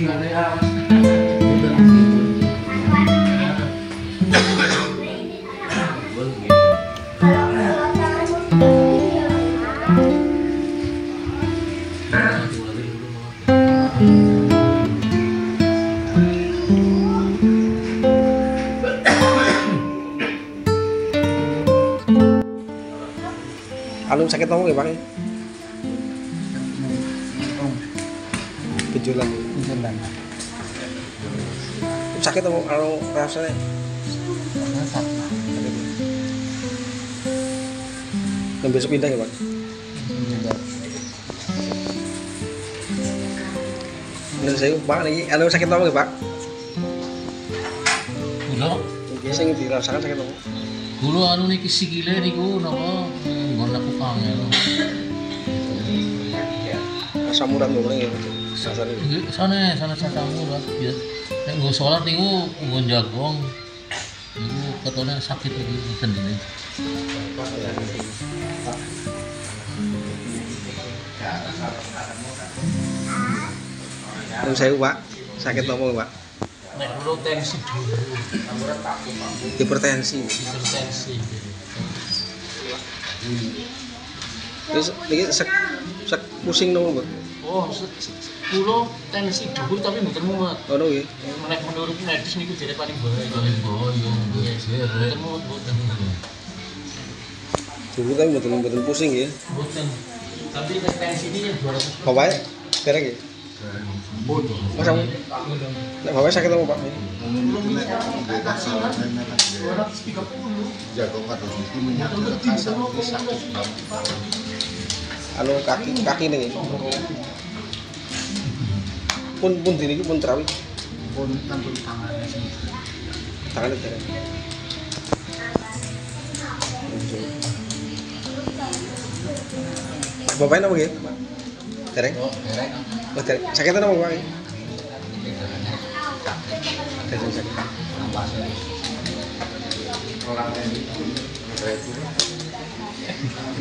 Anu sakit ngomong ya Pak? Benjolan. Jalan. Sakit ngomong anu rasanya. Masak. Dan besok pindah ya Pak? Juga. Dan saya Pak ini anu sakit ya Pak? Kula Ini saya dirasakan sakit ngomong. kula anu niki sikile niku napa nggon aku kangel. Asam urat ngomong ya. Iki sana sana satamu lah. Ya nek nggo salat niku nggo jagong. Niku ketone sakit iki sendiri. Dan saya Pak sakit ngomong Pak. Nek tensi dulu. Hipertensi. Hipertensi. Terus ini sek sek pusing dong Pak. Oh, kula tensi dhuwur tapi mboten muat. Ngono nggih. Menek menurut medis niku jadi paling bahaya. Paling bahaya. Mboten muat mboten. Dulu tapi betul betul pusing ya. Mboten. Tapi tensi ini 200 Bapaknya dereng ya. Mas kamu, nek bapaknya sakit apa Pak? Anu kaki kaki nih. Pun pun dini pun terawih Pun tanpa tangannya sih. tangannya dereng. Bapaknya apa gitu? Dereng? Oh, derek. Oh. Sakitnya apa Pak? Dereng sakit. Orang ini.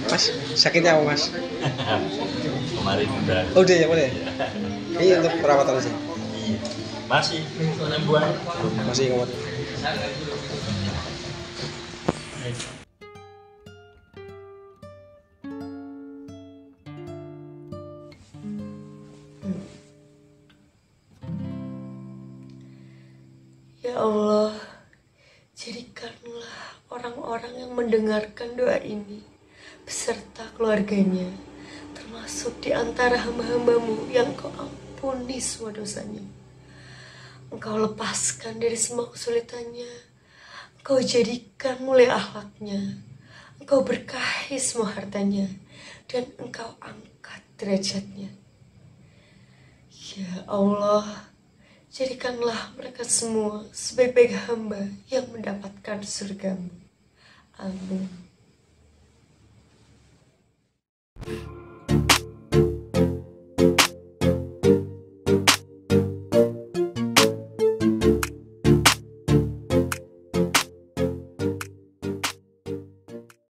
Mas, sakitnya apa Mas? kemarin udah Oh udah ya mana ya? Ini untuk perawatan sih. masih penyembuhan Masih ngomong. Ya Allah, jadikanlah orang-orang yang mendengarkan doa ini beserta keluarganya, termasuk di antara hamba-hambamu yang kau ampuni semua dosanya. Engkau lepaskan dari semua kesulitannya, engkau jadikan mulai akhlaknya, engkau berkahi semua hartanya, dan engkau angkat derajatnya. Ya Allah, Jadikanlah mereka semua sebaik-baik hamba yang mendapatkan surgamu. Amin.